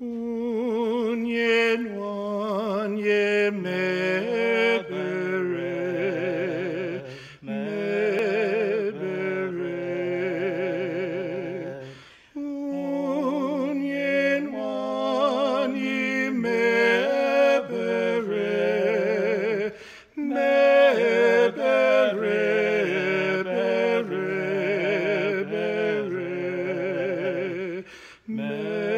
Unye nwanye mebere, mebere. Mebere, mebere, bere, bere,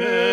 Amen.